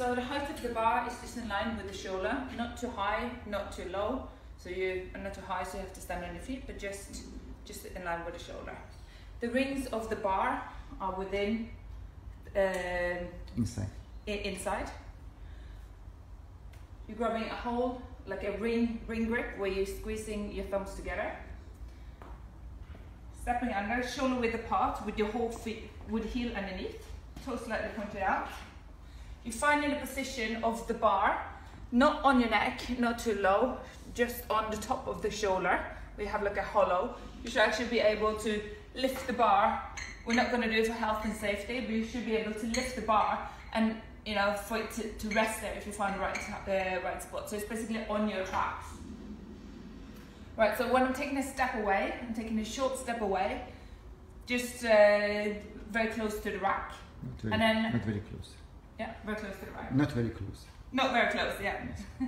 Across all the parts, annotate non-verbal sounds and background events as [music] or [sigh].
so the height of the bar is just in line with the shoulder, not too high, not too low. So you are not too high, so you have to stand on your feet, but just just in line with the shoulder. The rings of the bar are within um, Inside. inside. You're grabbing a hole like a ring ring grip where you're squeezing your thumbs together. Stepping under, shoulder width apart with your whole feet with heel underneath, toes slightly pointed out. You find in the position of the bar, not on your neck, not too low, just on the top of the shoulder. We have like a hollow. You should actually be able to lift the bar. We're not going to do it for health and safety, but you should be able to lift the bar and you know for it to, to rest there if you find the right the right spot. So it's basically on your tracks. Right. So when I'm taking a step away, I'm taking a short step away, just uh, very close to the rack. Not very, And then- not very close. Yeah, very close to the right. Not very close. Not very close, yeah. [laughs]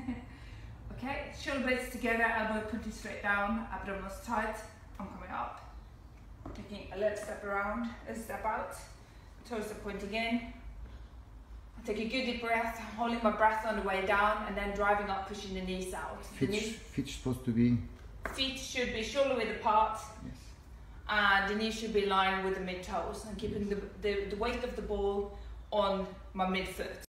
okay, shoulder blades together, elbow pointing straight down, abdominals tight, I'm coming up. Taking a little step around, a step out, toes are pointing in. I take a good deep breath, holding my breath on the way down, and then driving up, pushing the knees out. The Feet, knees, feet supposed to be. feet should be shoulder width apart, Yes. and the knees should be line with the mid toes, and keeping the, the, the weight of the ball on my mid foot.